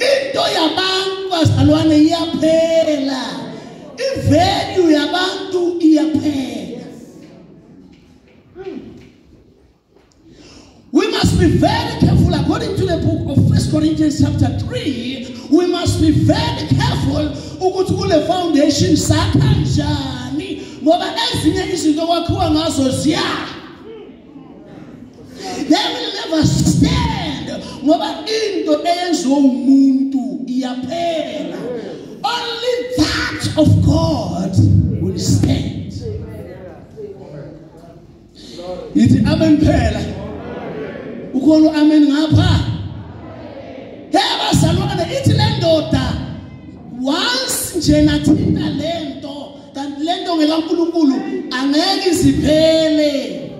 into yabantu bazalwane iyaphela. Yabantu iyaphela. We must be very careful according to the book of 1 Corinthians chapter 3 we must be very careful ukuthi kule foundation sakha njani ngoba ezinye izinto kwakhiwa ngazo they will never stand. Ngoba into eyenziwe umuntu iyaphela. Only that of God will stand. Yithi amen phela. Ukhona amen ngapha? Hey bazalwane ithi le ndoda once nje nathinta lento kanti lento ngelankulunkulu angeke iziphele.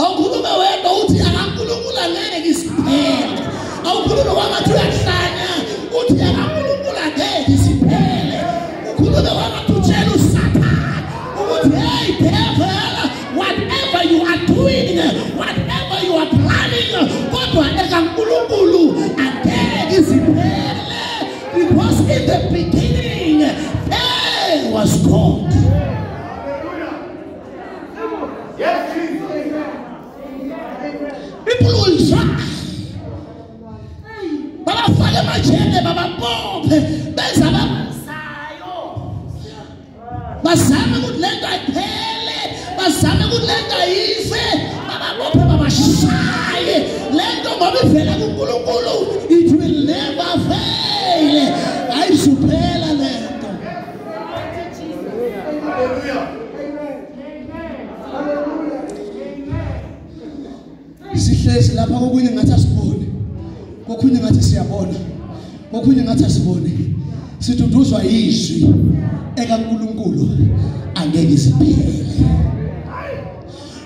Awukhulume wedwa uthi akankulunkulu angeke isiphele awukhulume kwangathi uyahlanya. Uthi akankulunkulu angeke isiphele ukhulume kwangathi utshela usathane ukuthi hey devil whatever you are doing whatever you are planning kodwa ekankulunkulu angeke isiphele because in the beginning there was God. Yes, Jesus. People will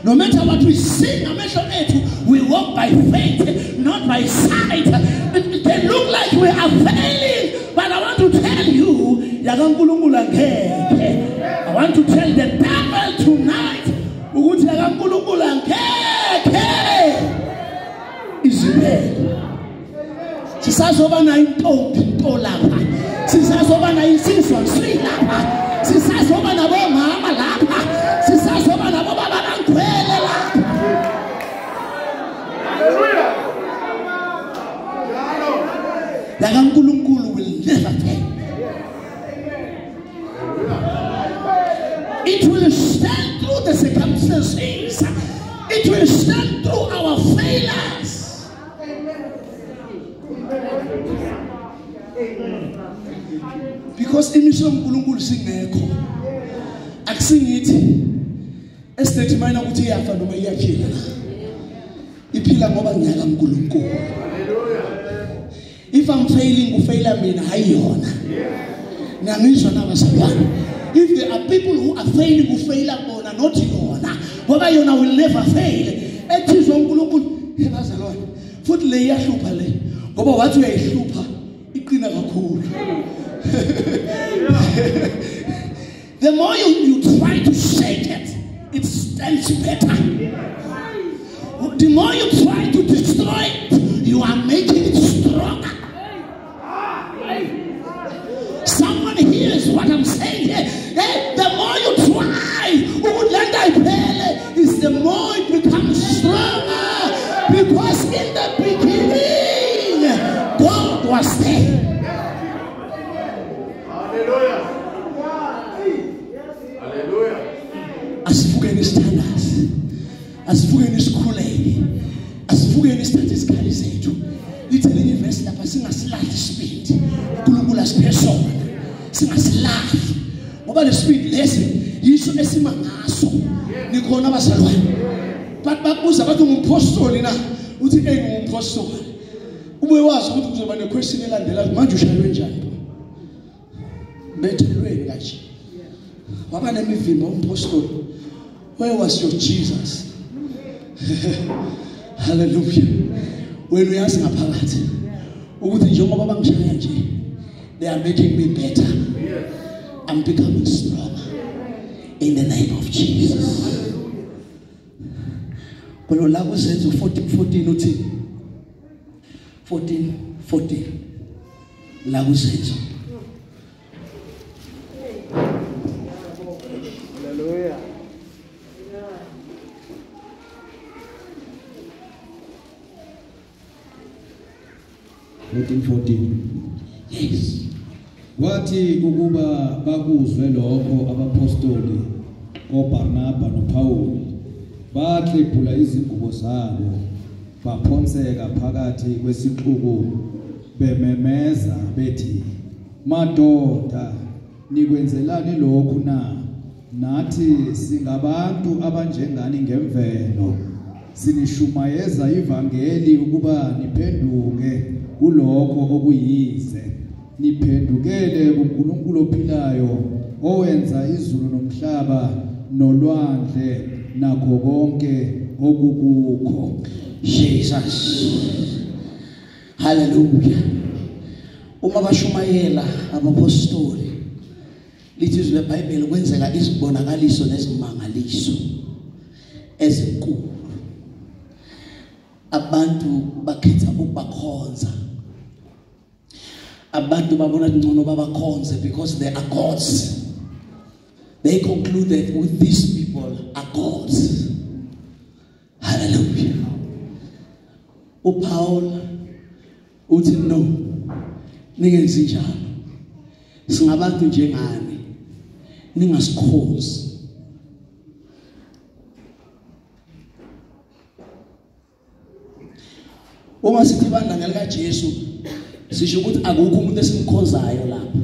No matter what we sing, amehlo ethu, we walk by faith, not by sight. It- They look like we are failing, but I want to tell you. I want to tell the devil tonight, ukuthi yakaNkulunkulu angeke iziphele. sisazoba nayo intombi nto lapha sisazoba nayo insizwa sisazoba nabomama will never fail. It will stand through the circumstances. It will stand through our failures because imiso yonkulunkulu singekho akusingithi esidetermine ukuthi iyafa noma iyaphila iphila ngoba ngiyaka uNkulunkulu if i'm failing ufaila mina hayi yona ngiyangizwa nabazalwane if there are people who are failing ufaila bona not yona. Ngoba yona will never fail. Ethizwa uNkulunkulu ebazalwane futhi le iyahlupha le ngoba wathi uyayihlupha. Kakhulu the more you, you try to shake it, it stands better. The more you try to destroy it, you are making it stronger. Someone hears what I'm saying here. The more you try, oh, iphele, is the more it becomes stronger. Because in the beginning, God was there. Asivukeni isikhuleke asivukeni isithathe izikhali zethu. Lithi elinye ivesi lapha singasilahli isipindi unkulunkulu asiphe sona. Singasilahli ngoba le sipindi lesi yiso esima ngaso. Nikhona abazalwane. Bathi bakubuza bathi ungumpostoli na? Uthi eyi ngumumpostoli ube wazi ukuthi kuzoba nequestion elandelayo. Manje ushaywe njani? Bethelweni kanje waba nemivimbo umpostoli where was your jesus hallelujah. Wena uyazi ngaphakathi ukuthi njengoba bangishaya nje they are making me better. I'm becoming stronger. In the name of jesus. Kulo la kuzenza u14 14 uthi 14 14 la kuzenza 1914 yes. Wathi ukuba bakuzwe lokho abapostoli oBarnaba noPaul baxebhula izingubo zabo baphonseka phakathi kwesixuku bememeza bethi madoda nikwenzelani lokhu na? Nathi singabantu abanjengani ngemvelo. Sinishumayeza ivangeli ukuba niphenduke. Kulokho okuyize. Niphendukele kuNkulunkulu ophilayo owenza izulu nomhlaba nolwandle nakho konke okukukho. Jesus. Haleluya uma bashumayela abapostoli lithi izwi leBhayibheli kwenzeka izibonakaliso nezimangaliso ezinkulu. Abantu bakhetha ukubakhonza. Abantu babona ngcono babakhonze because they are gods. They concluded with these people are gods. Hallelujah. uPaul uthi no ningenzi njalo. Singabantu njengani? Ningasikhozi. Uma sithi ibandla ngelika Jesu sisho ukuthi akukho umuntu esimkhonzayo lapha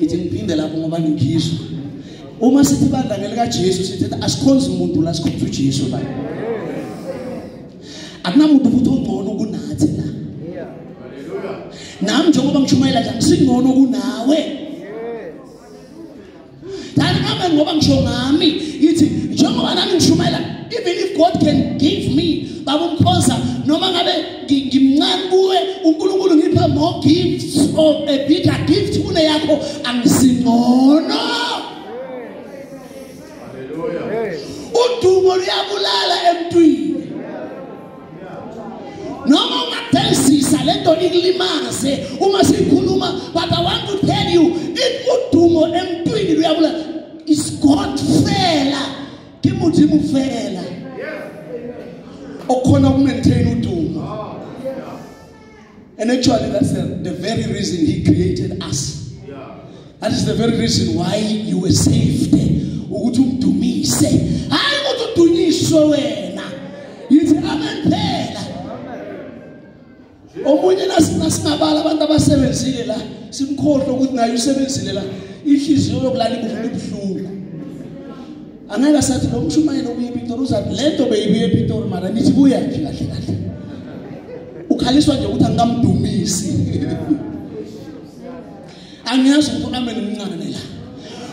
ithi ngiphinde lapho ngoba ngingizwa uma sithi ibandla ngelika Jesu sithi asikhonzi umuntu la sikhonza uJesu la. Akunamuntu futhi ongcono kunathi la. Nami njengoba ngishumayela nje singcono kunawe. Dani ngabe ngoba ngisho ngami yithi njengoba nami ngishumayela even if God can give ngimncane kuwe uNkulunkulu ngipha more gifts or a bigger gift kune yakho angisingcono Hallelujah. udumo luyabulala emntwini. Noma ungadensisa lento ikulimaze. Uma sikhuluma but i want to tell you udumo emntwini luyabulala is god fela? Ke modimo fela okhona udumo and actually that's the, the very reason he created us Yeah. That is the very reason why you were saved. Ukuthi umdumise. Hayi ukuthi udunyiswe wena. Yithi amen phela. Omunye nasina singabala abantu abasebenzile la simkhohlwa ukuthi naye usebenzile la ihliziyo yokulala ikuvula ibhlungu. Angeke sathi lo mshumayelo ubuye ePitori uzathi lento beyibuye ePitori mara nithi buya phi kahle kahle. Ukhaliswa nje ukuthi angikamdumisi. angiyazi ukuthi amen umncane la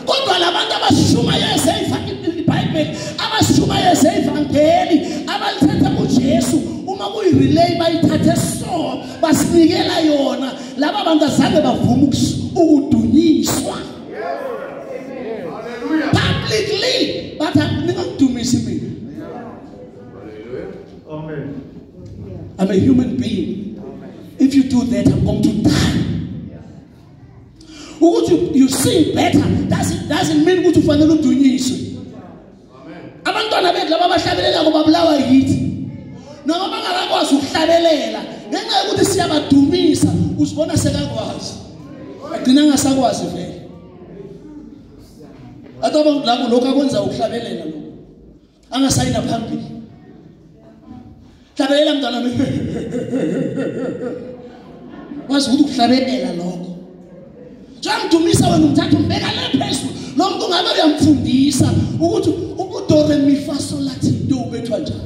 kodwa labantu abashumayeza iBhayibheli abashumayeza ivangeli abalithatha kuJesu uma kuyi-relay bayithathe so basinikela yona laba bantu azange bavuma ukus- ukudunyiswa publicly but ningangidumisi mina. Amen. I'm a human being. If you do that I'm going to die. Ukuthi you, you sing better doesn't, doesn't mean ukuthi ufanele udunyiswe. Abantwana bethu laba abahlabelelako babulawa yithi. Noma bangakakwazi ukuhlabelela ngenxa yokuthi siyabadumisa uzibona sekakwazi. Agcina angasakwazi vele. Atoba labo lokhu akwenza ukuhlabelela lokhu. Angasayina phambili hlabelela mntwana wami wazi ukuthi ukuhlabelela lokho Jamdumisa wena umthatha umbeka le phezulu. Lo muntu ngabe uyamfundisa ukuthi ubudore mi fa sol la ti do bethwa njani.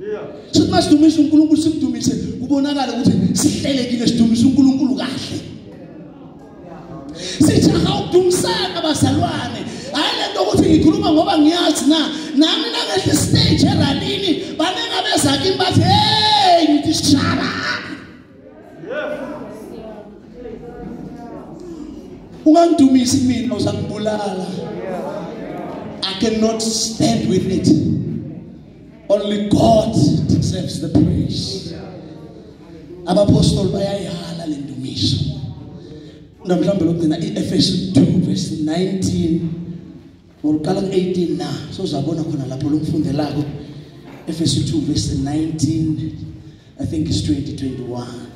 Yeah. Sithi masidumisa uNkulunkulu simdumise kubonakala ukuthi sihlelekile sidumisa uNkulunkulu kahle. Sithi awudumisana bazalwane. Hayi lento ukuthi ngikhuluma ngoba ngiyazi na nami nangehle stage eralini ungangidumisi mina uzangibulala i cannot stand with it. Only god deserves the praise. Abapostoli bayayala le ndumiso namhlanje lokugcina iEfesu 2 verse 19 uqala ku18 na. So uzabona khona lapho lokufundelayo Efesu 2 verse 19 I think it's 2021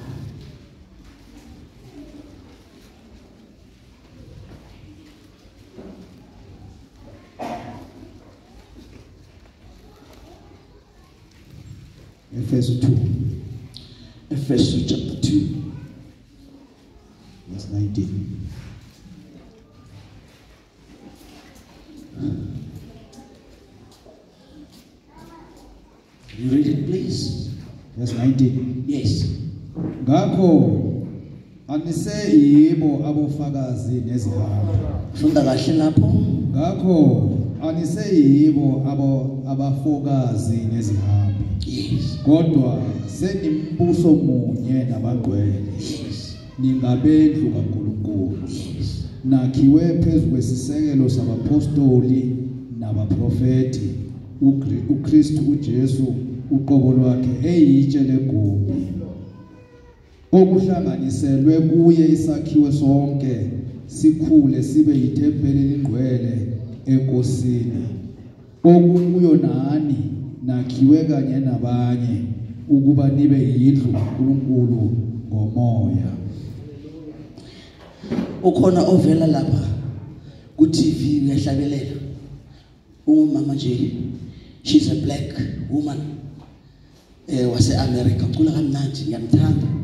Efesu 2 Efesu chapter 2 verse 19 you read it please. Verse 19 yes. Ngakho aniseyibo abofakazi nezihambi. Funda kahle lapho. Ngakho aniseyibo abo abafokazi nezihambi. Yes. Kodwa senimbuso munye nabangcwele yes. Ningabendlu kaNkuluNkulu. Yes. Nakhiwe phezu kwesisekelo sabapostoli nabaprofeti uKri- uKristu uJesu uqobo lwakhe eyitshe legumbi. Okuhlanganiselwe kuye isakhiwo sonke sikhule sibe yithempeli lingcwele enkosini. Okukuyo nani nakhiwe kanye nabanye ukuba nibe yindlu kaNkuluNkulu ngomoya. Ukhona ovela lapha ku TV uyahlabelela umama nje she's a black woman eh wase America ucula kamnandi ngiyamthanda.